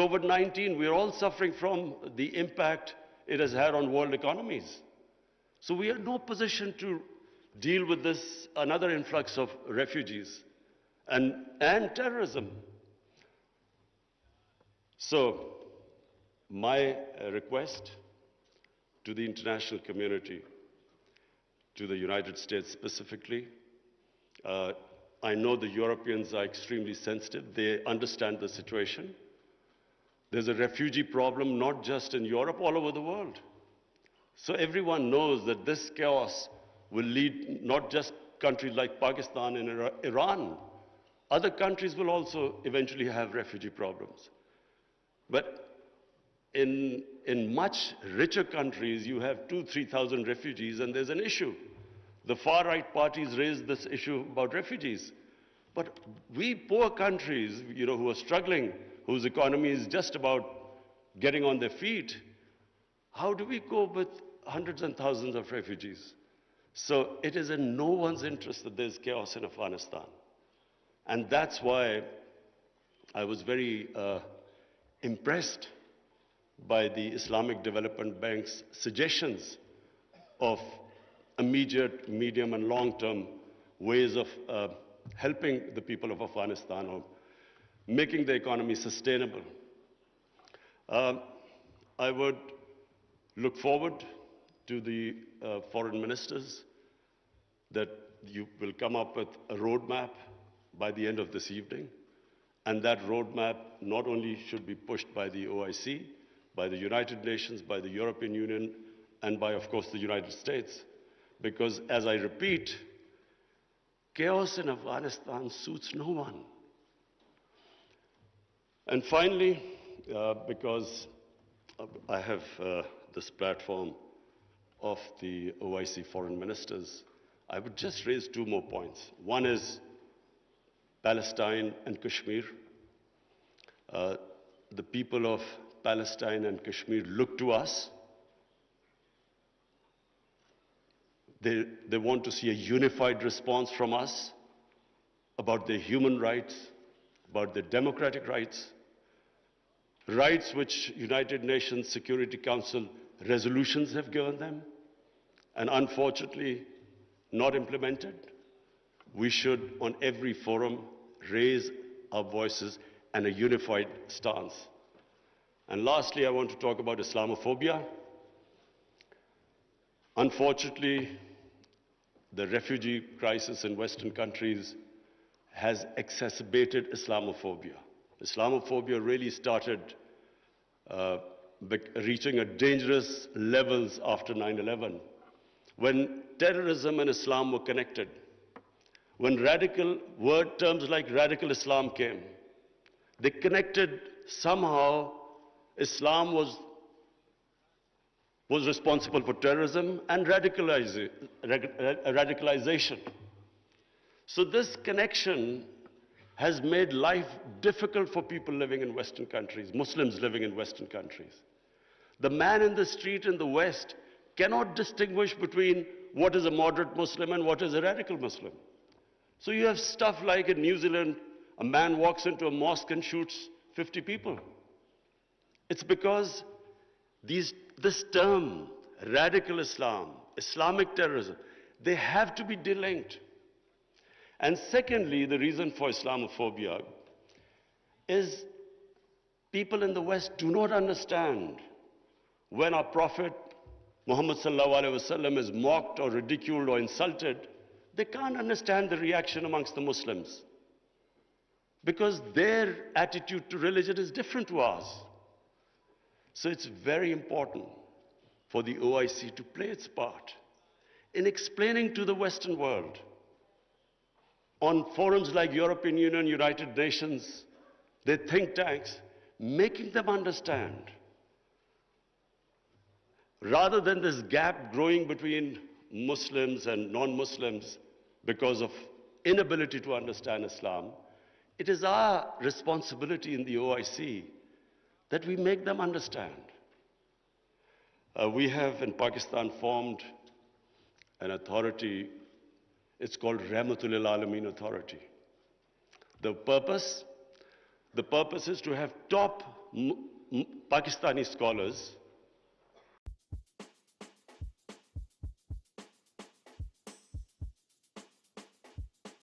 COVID-19, we're all suffering from the impact it has had on world economies. So we are in no position to deal with this, another influx of refugees and, and terrorism. So my uh, request to the international community, to the United States specifically, uh, I know the Europeans are extremely sensitive. They understand the situation. There's a refugee problem not just in Europe, all over the world. So everyone knows that this chaos will lead not just countries like Pakistan and Iran, other countries will also eventually have refugee problems. But in, in much richer countries, you have two, 3,000 refugees, and there's an issue. The far-right parties raised this issue about refugees. But we poor countries, you know, who are struggling, whose economy is just about getting on their feet, how do we cope with hundreds and thousands of refugees? So it is in no one's interest that there's chaos in Afghanistan. And that's why I was very uh, impressed by the Islamic Development Bank's suggestions of immediate, medium, and long-term ways of uh, helping the people of Afghanistan or making the economy sustainable. Uh, I would look forward to the uh, foreign ministers that you will come up with a roadmap by the end of this evening. And that roadmap not only should be pushed by the OIC, by the United Nations, by the European Union, and by, of course, the United States. Because, as I repeat, chaos in Afghanistan suits no one. And finally, uh, because I have uh, this platform of the OIC foreign ministers, I would just raise two more points. One is Palestine and Kashmir. Uh, the people of Palestine and Kashmir look to us. They, they want to see a unified response from us about their human rights, about their democratic rights, rights which United Nations Security Council resolutions have given them, and unfortunately not implemented. We should, on every forum, raise our voices and a unified stance. And lastly, I want to talk about Islamophobia. Unfortunately, the refugee crisis in Western countries has exacerbated Islamophobia. Islamophobia really started Uh, reaching a dangerous levels after 9-11, when terrorism and Islam were connected, when radical word terms like radical Islam came, they connected somehow Islam was, was responsible for terrorism and uh, radicalization. So this connection has made life difficult for people living in Western countries, Muslims living in Western countries. The man in the street in the West cannot distinguish between what is a moderate Muslim and what is a radical Muslim. So you have stuff like in New Zealand, a man walks into a mosque and shoots 50 people. It's because these, this term, radical Islam, Islamic terrorism, they have to be delinked. And secondly, the reason for Islamophobia is people in the West do not understand when our Prophet Muhammad wasallam is mocked or ridiculed or insulted, they can't understand the reaction amongst the Muslims because their attitude to religion is different to ours. So it's very important for the OIC to play its part in explaining to the Western world on forums like European Union, United Nations, their think tanks, making them understand. Rather than this gap growing between Muslims and non-Muslims because of inability to understand Islam, it is our responsibility in the OIC that we make them understand. Uh, we have in Pakistan formed an authority, it's called Rahmatul Alameen Authority. The purpose, The purpose is to have top Pakistani scholars